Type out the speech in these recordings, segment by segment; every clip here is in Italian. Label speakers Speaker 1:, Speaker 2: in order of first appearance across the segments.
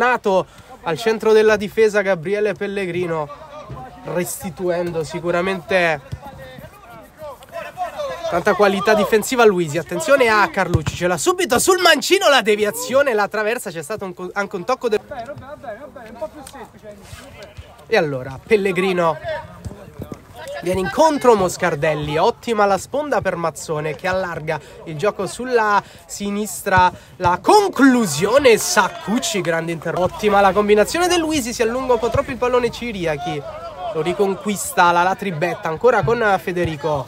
Speaker 1: Nato al centro della difesa Gabriele Pellegrino, restituendo sicuramente tanta qualità difensiva a Luisi. Attenzione a Carlucci, ce l'ha subito sul mancino la deviazione, la traversa, c'è stato un anche un tocco del... E allora, Pellegrino viene incontro Moscardelli, ottima la sponda per Mazzone che allarga il gioco sulla sinistra, la conclusione Saccucci, grande intervento, ottima la combinazione del Luisi, si allunga un po' troppo il pallone Ciriachi, lo riconquista la Latribetta ancora con Federico,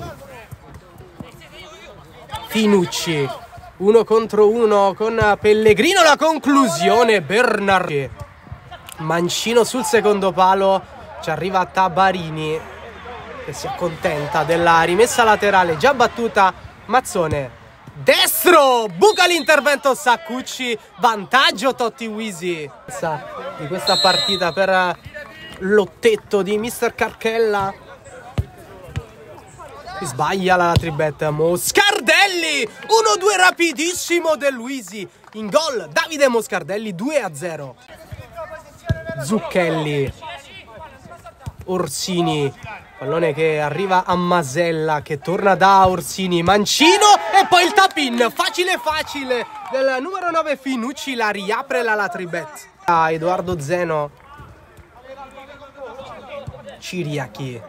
Speaker 1: Finucci, uno contro uno con Pellegrino, la conclusione Bernardi, Mancino sul secondo palo, ci arriva Tabarini che si accontenta della rimessa laterale già battuta Mazzone. Destro! Buca l'intervento Saccucci. Vantaggio Totti Wisi. Di questa partita per l'ottetto di Mister Carchella. Sbaglia la tribetta Moscardelli 1-2 rapidissimo del Luisi. In gol Davide Moscardelli 2-0 Zucchelli Orsini Pallone che arriva a Masella che torna da Orsini, Mancino e poi il tap-in, facile facile. Del numero 9 Finucci, la riapre la Latribet. A Edoardo Zeno, Ciriachi,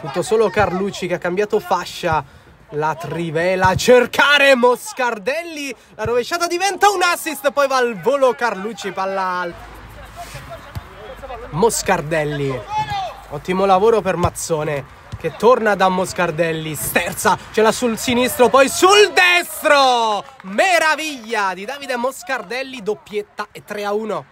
Speaker 1: tutto solo Carlucci che ha cambiato fascia, la trivela a cercare Moscardelli, la rovesciata diventa un assist, poi va al volo Carlucci, palla alta. Moscardelli Ottimo lavoro per Mazzone che torna da Moscardelli, sterza, ce l'ha sul sinistro, poi sul destro! Meraviglia di Davide Moscardelli, doppietta e 3 a 1.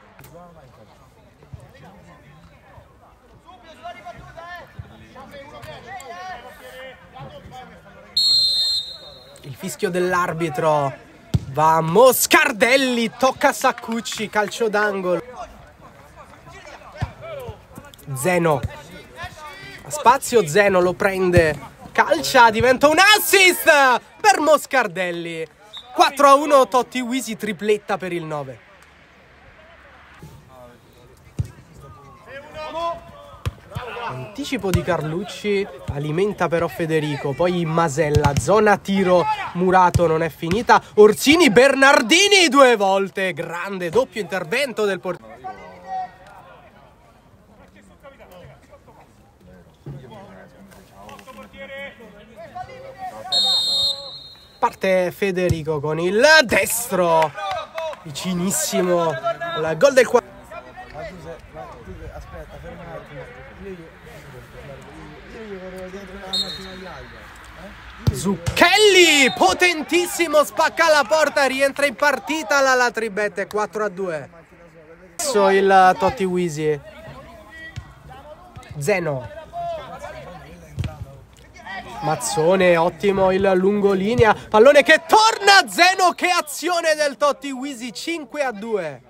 Speaker 1: Il fischio dell'arbitro va a Moscardelli, tocca Saccucci, calcio d'angolo. Zeno spazio Zeno lo prende calcia diventa un assist per Moscardelli. 4 a 1 Totti Wisi tripletta per il 9 anticipo di Carlucci alimenta però Federico poi Masella zona tiro Murato non è finita. Orsini Bernardini due volte grande doppio intervento del portiere parte Federico con il destro. Vicinissimo al gol del 4 aspetta ferma Zucchelli potentissimo spacca la porta rientra in partita la Latribette 4 a 2 adesso il Totti Wisi. Zeno Mazzone, ottimo il lungolinea. Pallone che torna Zeno. Che azione del Totti Wisi 5 a 2.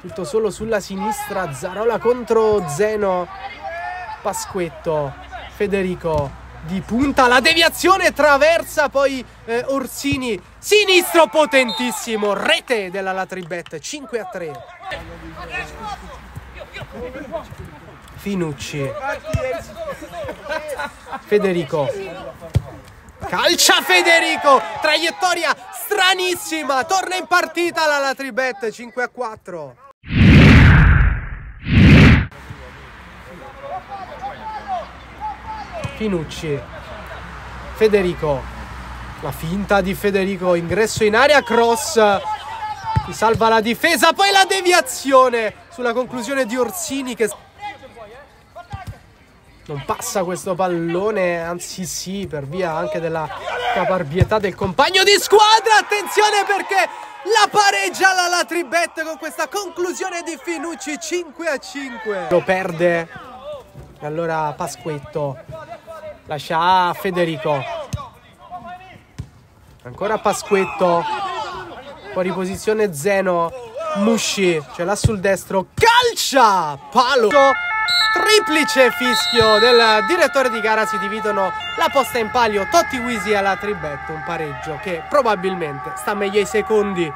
Speaker 1: Tutto solo sulla sinistra. Zarola contro Zeno. Pasquetto. Federico. Di punta la deviazione traversa poi eh, Orsini. Sinistro potentissimo. Rete della Latribet 5 a 3. Finucci. Federico. Calcia Federico! Traiettoria stranissima! Torna in partita la Latribet 5 a 4. Finucci. Federico. La finta di Federico, ingresso in area, cross. Si salva la difesa, poi la deviazione sulla conclusione di Orsini che non passa questo pallone, anzi sì, per via anche della caparbietà del compagno di squadra. Attenzione perché la pareggia la Latribet con questa conclusione di Finucci 5 a 5. Lo perde. E allora Pasquetto lascia a Federico. Ancora Pasquetto. Fuori posizione Zeno. Musci ce l'ha sul destro. Calcia! Palo! Triplice fischio del direttore di gara si dividono la posta in palio Totti Wisi alla Tribetto, un pareggio che probabilmente sta meglio ai secondi